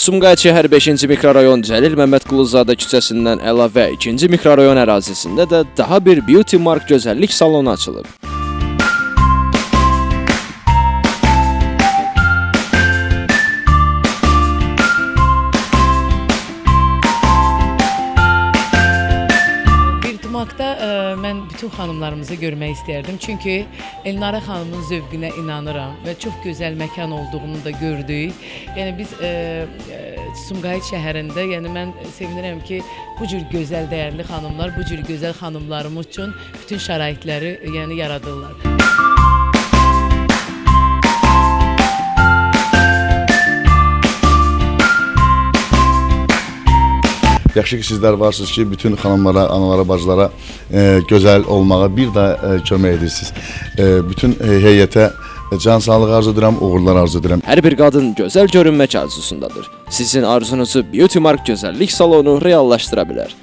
Sumqayıt şəhər 5-ci mikrorayon Cəlil Məmmədquluzadə küçəsindən əlavə 2-ci mikrorayon ərazisində də daha bir Beauty Mark gözəllik salonu açılıb. Tumakda ə, mən bütün xanımlarımızı görmək istərdim. Çünki Elnara xanımın zövqünə inanıram və çox gözəl məkan olduğunu da gördük. Yəni biz ə, ə, Sumqayıt şəhərində, yəni mən sevinirəm ki, bu cür gözəl dəyərli xanımlar, bu cür gözəl xanımlarımız üçün bütün şəraitləri yəni yaradırlar. Yaxşı ki sizlər varsınız ki, bütün xanımlara, analara, bacılara e, gözəl olmağa bir də e, kömək edirsiniz. E, bütün e, heyətə can sağlığı arzu edirəm, uğurlar arzu edirəm. Hər bir qadın gözəl görünmək arzusundadır. Sizin arzunuzu Beauty Mark gözəllik salonu reallaşdıra bilər.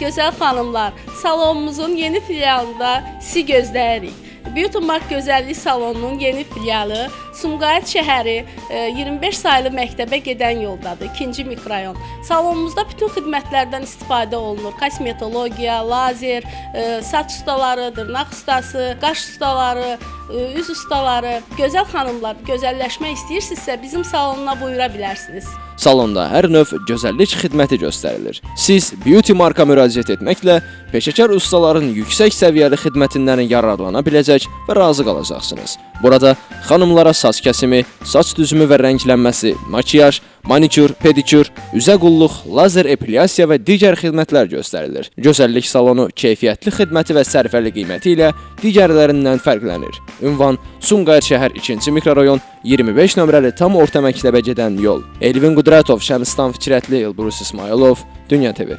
Gözəl xanımlar, salonumuzun yeni filialında sizi gözləyirik. Beauty Mark Gözəllik Salonunun yeni filialı Sumqayıt şəhəri e, 25 saylı məktəbə gedən yoldadır, 2-ci mikrorayon. Salonumuzda bütün xidmətlərdən istifadə olunur. Kosmetologiya, lazer, e, saç ustaları, dırnaq ustası, qaş ustaları, üz ustaları. Gözəl xanımlar, gözəlləşmək istəyirsinizsə bizim salonuna buyura bilərsiniz. Salonda hər növ gözəllik xidməti göstərilir. Siz Beauty Marka müraciət etməklə peşəkar ustaların yüksək səviyyəli xidmətindən yararlana biləcək və razı qalacaqsınız. Burada xanımlara saç kəsimi, saç düzümü və rənglənməsi, makiyaj, manikür, pedikür, üzə qulluq, lazer epilyasiya və digər xidmətlər göstərilir. Gözəllik salonu keyfiyyətli xidməti və sərfəli qiyməti ilə digərlərindən fərqlənir. Ünvan Sumqayıt şəhər 2-ci mikrorayon 25 nömrəli tam orta məktəbə gedən yol. Elvin Qudratov, Şəmstan Fikrətli, Elbrus İsmailov, Dünya TV.